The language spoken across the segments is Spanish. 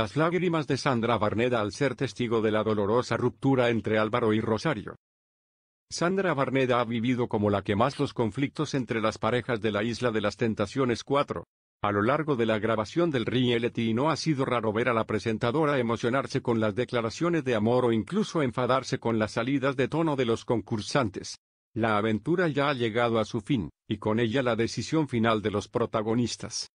las lágrimas de Sandra Barneda al ser testigo de la dolorosa ruptura entre Álvaro y Rosario. Sandra Barneda ha vivido como la que más los conflictos entre las parejas de la Isla de las Tentaciones 4. A lo largo de la grabación del reality no ha sido raro ver a la presentadora emocionarse con las declaraciones de amor o incluso enfadarse con las salidas de tono de los concursantes. La aventura ya ha llegado a su fin, y con ella la decisión final de los protagonistas.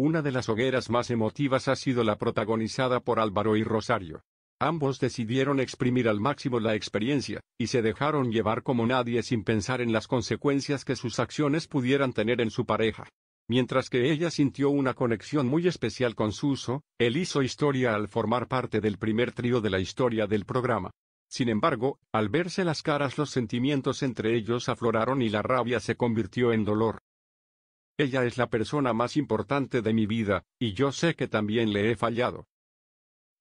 Una de las hogueras más emotivas ha sido la protagonizada por Álvaro y Rosario. Ambos decidieron exprimir al máximo la experiencia, y se dejaron llevar como nadie sin pensar en las consecuencias que sus acciones pudieran tener en su pareja. Mientras que ella sintió una conexión muy especial con Suso, él hizo historia al formar parte del primer trío de la historia del programa. Sin embargo, al verse las caras los sentimientos entre ellos afloraron y la rabia se convirtió en dolor. Ella es la persona más importante de mi vida, y yo sé que también le he fallado.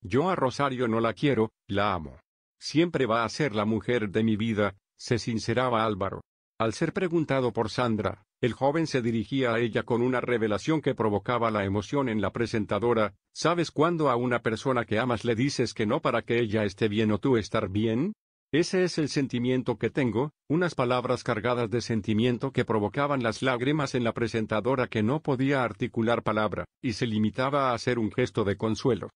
Yo a Rosario no la quiero, la amo. Siempre va a ser la mujer de mi vida, se sinceraba Álvaro. Al ser preguntado por Sandra, el joven se dirigía a ella con una revelación que provocaba la emoción en la presentadora, ¿sabes cuándo a una persona que amas le dices que no para que ella esté bien o tú estar bien? Ese es el sentimiento que tengo, unas palabras cargadas de sentimiento que provocaban las lágrimas en la presentadora que no podía articular palabra, y se limitaba a hacer un gesto de consuelo.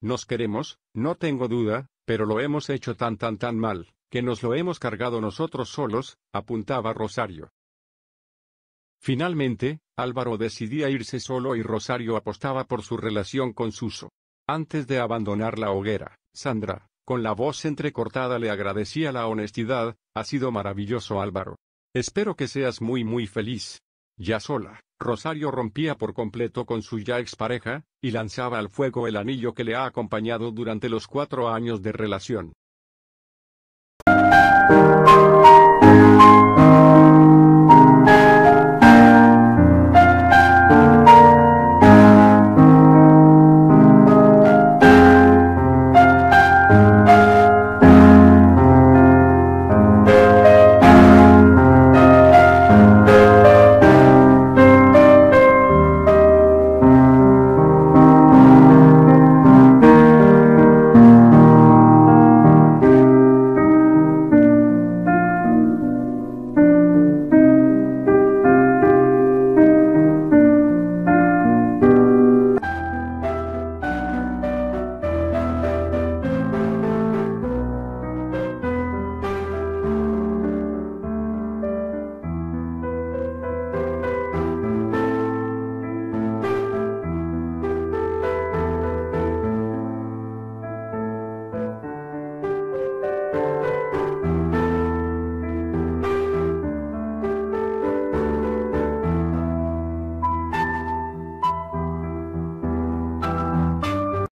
Nos queremos, no tengo duda, pero lo hemos hecho tan tan tan mal, que nos lo hemos cargado nosotros solos, apuntaba Rosario. Finalmente, Álvaro decidía irse solo y Rosario apostaba por su relación con Suso. Antes de abandonar la hoguera, Sandra, con la voz entrecortada le agradecía la honestidad, ha sido maravilloso Álvaro. Espero que seas muy muy feliz. Ya sola, Rosario rompía por completo con su ya expareja, y lanzaba al fuego el anillo que le ha acompañado durante los cuatro años de relación.